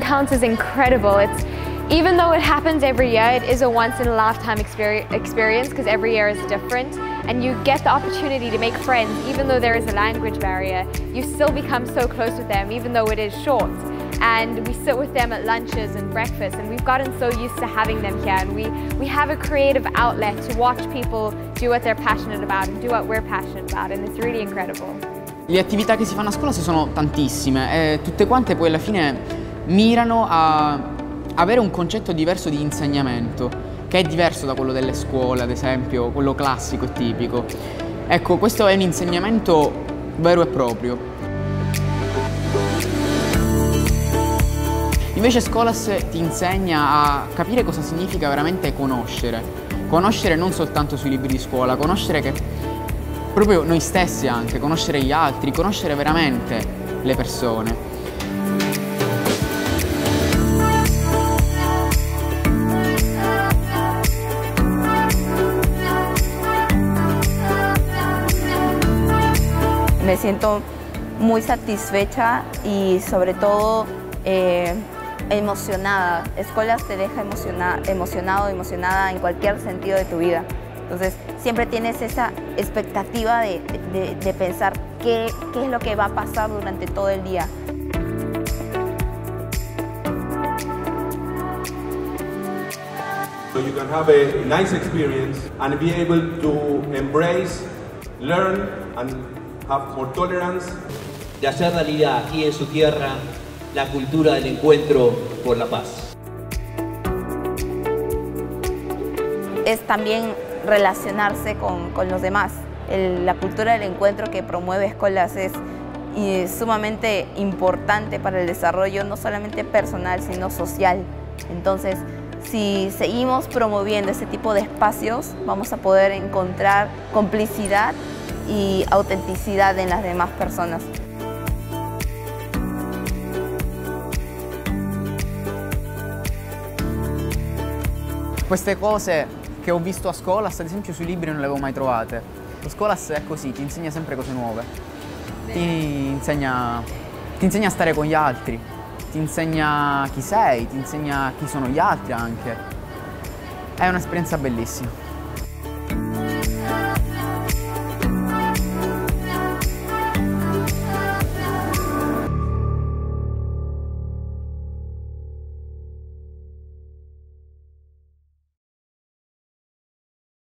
counts is incredible. It's even though it happens every year, it is a once in a lifetime experience because every year is different and you get the opportunity to make friends even though there is a language barrier. You still become so close with them even though it is short. And we sit with them at lunches and breakfast and we've gotten so used to having them here and we, we have a creative outlet to watch people do what they're passionate about and do what we're passionate about and it's really incredible. Le attività che si fanno a scuola sono tantissime e tutte quante poi alla fine mirano a avere un concetto diverso di insegnamento, che è diverso da quello delle scuole, ad esempio, quello classico e tipico. Ecco, questo è un insegnamento vero e proprio. Invece Scholas ti insegna a capire cosa significa veramente conoscere. Conoscere non soltanto sui libri di scuola, conoscere che proprio noi stessi anche, conoscere gli altri, conoscere veramente le persone. Me siento muy satisfecha y sobre todo eh, emocionada. Escuelas te deja emocionada, emocionado, emocionada en cualquier sentido de tu vida. Entonces siempre tienes esa expectativa de pensar qué, qué es lo que va a pasar durante todo el día. So you can have a nice experience and be able to embrace, learn and have more tolerance. De hacer realidad aquí en su tierra la cultura del encuentro por la paz. Es también relacionarse con, con los demás. El, la cultura del encuentro que promueve Escolas es y sumamente importante para el desarrollo no solamente personal, sino social. Entonces, si seguimos promoviendo ese tipo de espacios, vamos a poder encontrar complicidad y autenticidad en las demás personas. Queste cose che ho visto a Scholas, ad esempio sui libri non le avevo mai trovate. Lo Scholas è così, ti insegna sempre cose nuove. Ti insegna, ti insegna a stare con gli altri, ti insegna chi sei, ti insegna chi sono gli altri anche. È un'esperienza bellissima.